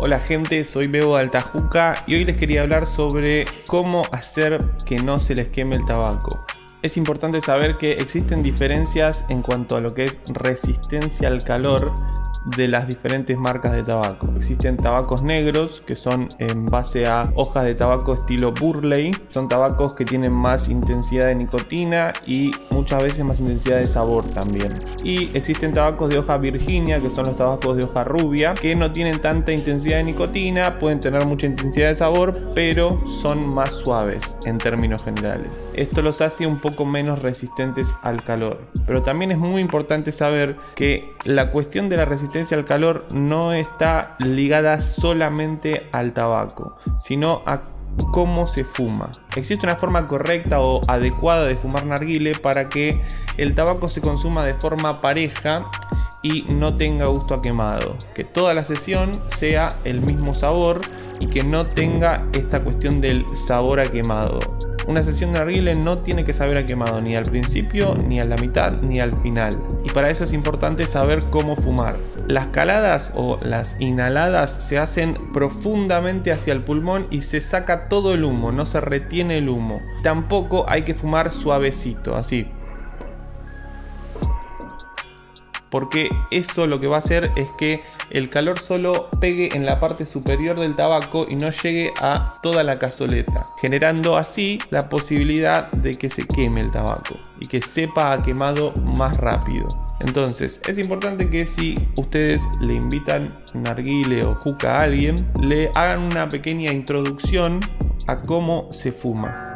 Hola gente, soy Bebo de Altajuca y hoy les quería hablar sobre cómo hacer que no se les queme el tabaco. Es importante saber que existen diferencias en cuanto a lo que es resistencia al calor de las diferentes marcas de tabaco. Existen tabacos negros que son en base a hojas de tabaco estilo Burley. Son tabacos que tienen más intensidad de nicotina y muchas veces más intensidad de sabor también. Y existen tabacos de hoja Virginia que son los tabacos de hoja rubia que no tienen tanta intensidad de nicotina, pueden tener mucha intensidad de sabor, pero son más suaves en términos generales. Esto los hace un poco menos resistentes al calor. Pero también es muy importante saber que la cuestión de la resistencia al calor no está ligada solamente al tabaco, sino a cómo se fuma. Existe una forma correcta o adecuada de fumar narguile para que el tabaco se consuma de forma pareja y no tenga gusto a quemado. Que toda la sesión sea el mismo sabor y que no tenga esta cuestión del sabor a quemado. Una sesión de narguile no tiene que saber a quemado ni al principio, ni a la mitad, ni al final. Y para eso es importante saber cómo fumar. Las caladas o las inhaladas se hacen profundamente hacia el pulmón y se saca todo el humo, no se retiene el humo. Tampoco hay que fumar suavecito, así porque eso lo que va a hacer es que el calor solo pegue en la parte superior del tabaco y no llegue a toda la cazoleta, generando así la posibilidad de que se queme el tabaco y que sepa a quemado más rápido. Entonces, es importante que si ustedes le invitan narguile o juca a alguien, le hagan una pequeña introducción a cómo se fuma.